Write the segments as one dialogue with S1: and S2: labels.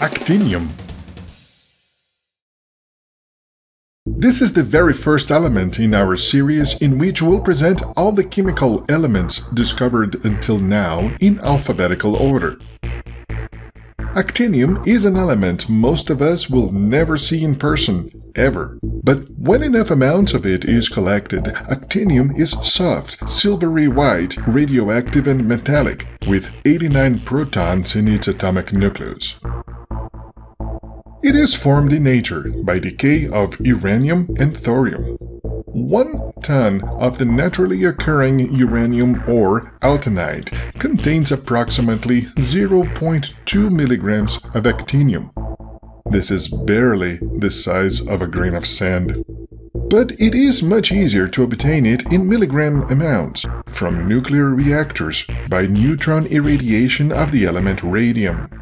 S1: Actinium. This is the very first element in our series in which we'll present all the chemical elements discovered until now in alphabetical order. Actinium is an element most of us will never see in person, ever. But when enough amounts of it is collected, actinium is soft, silvery white, radioactive and metallic, with 89 protons in its atomic nucleus. It is formed in nature by decay of uranium and thorium. One ton of the naturally occurring uranium ore altanite contains approximately 0.2 milligrams of actinium. This is barely the size of a grain of sand. But it is much easier to obtain it in milligram amounts from nuclear reactors by neutron irradiation of the element radium.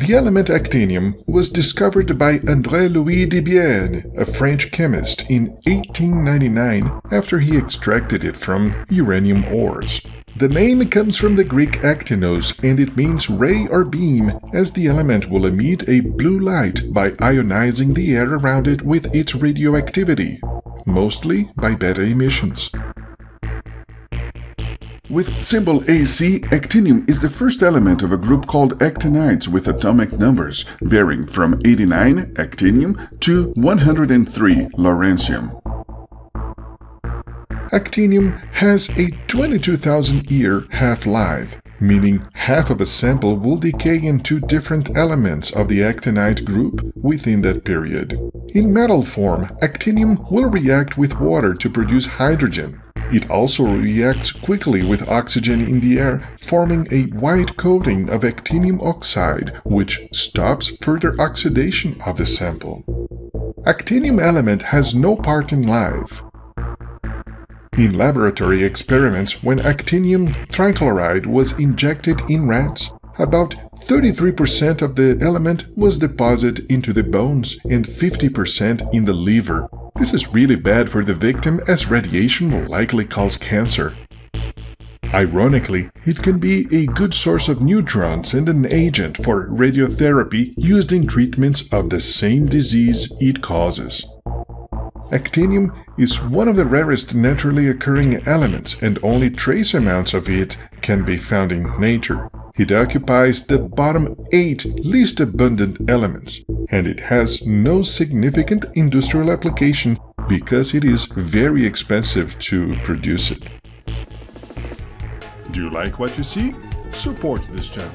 S1: The element actinium was discovered by André-Louis Debierne, a French chemist, in 1899 after he extracted it from uranium ores. The name comes from the Greek actinos and it means ray or beam, as the element will emit a blue light by ionizing the air around it with its radioactivity, mostly by beta emissions.
S2: With symbol AC, actinium is the first element of a group called actinides with atomic numbers varying from 89 actinium to 103 lawrencium.
S1: Actinium has a 22,000 year half-life, meaning half of a sample will decay into different elements of the actinide group within that period. In metal form, actinium will react with water to produce hydrogen, it also reacts quickly with oxygen in the air, forming a white coating of actinium oxide, which stops further oxidation of the sample. Actinium element has no part in life. In laboratory experiments, when actinium trichloride was injected in rats, about 33% of the element was deposited into the bones and 50% in the liver. This is really bad for the victim as radiation will likely cause cancer. Ironically, it can be a good source of neutrons and an agent for radiotherapy used in treatments of the same disease it causes. Actinium is one of the rarest naturally occurring elements and only trace amounts of it can be found in nature. It occupies the bottom 8 least abundant elements, and it has no significant industrial application because it is very expensive to produce it. Do you like what you see? Support this channel.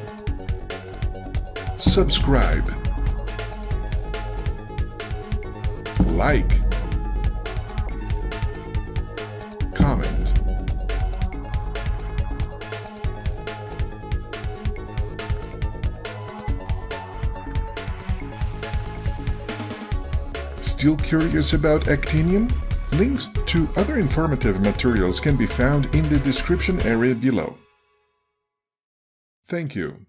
S1: Subscribe. Like. Still curious about actinium? Links to other informative materials can be found in the description area below. Thank you.